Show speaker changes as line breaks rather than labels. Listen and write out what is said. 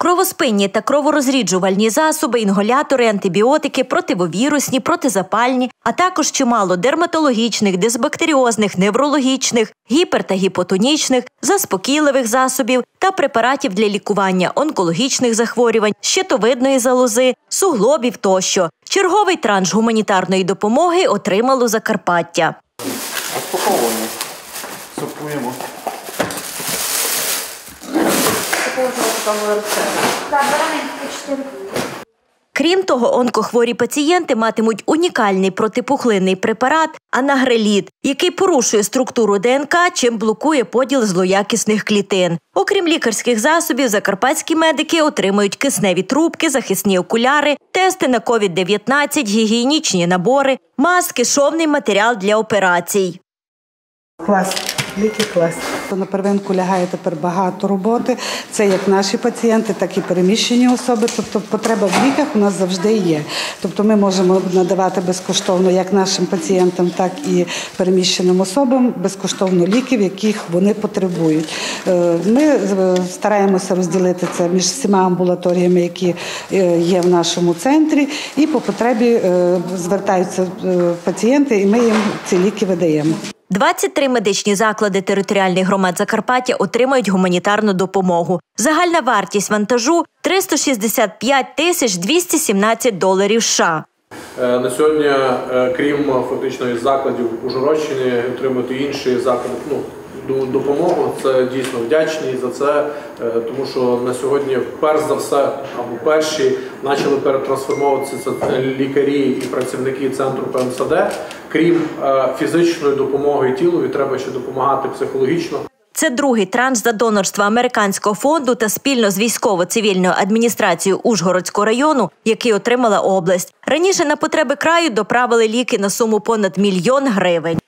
Кровоспинні та кроворозріджувальні засоби, інгалятори, антибіотики, противовірусні, протизапальні, а також чимало дерматологічних, дисбактеріозних, неврологічних, гіпер та гіпотонічних, заспокійливих засобів та препаратів для лікування онкологічних захворювань, щитовидної залози, суглобів тощо. Черговий транш гуманітарної допомоги отримало Закарпаття.
Розпаковуємо. Сортуємо.
Крім того, онкохворі пацієнти матимуть унікальний протипухлинний препарат анагреліт, який порушує структуру ДНК, чим блокує поділ злоякісних клітин. Окрім лікарських засобів, закарпатські медики отримують кисневі трубки, захисні окуляри, тести на COVID-19, гігієнічні набори, маски, шовний матеріал для операцій.
Клас, ліки клас. На первинку лягає тепер багато роботи. Це як наші пацієнти, так і переміщені особи. Тобто потреба в ліках у нас завжди є. Тобто ми можемо надавати безкоштовно як нашим пацієнтам, так і переміщеним особам безкоштовно ліків, яких вони потребують. Е, Ми е, стараємося розділити це між всіма амбулаторіями, які е, є в нашому центрі, і по потребі звертаються пацієнти, і ми їм ці ліки видаємо.
23 медичні заклади територіальних громад Закарпаття отримають гуманітарну допомогу. Загальна вартість вантажу 365 тисяч 217 доларів США.
Е, На сьогодні, е, крім фактичної фактично із закладів Ужгородщини, отримати інші заклади ну, допомогу. Це дійсно вдячні за це, е, тому що на сьогодні, перш за все, або перші почали перетрансформовуватися це лікарі і працівники центру ПМСД. Крім е, фізичної допомоги тілу, треба ще допомагати психологічно.
Це другий транш за донорства американського фонду та спільно з військово-цивільною адміністрацією Ужгородського району, який отримала область. Раніше на потреби краю доправили ліки на суму понад мільйон гривень.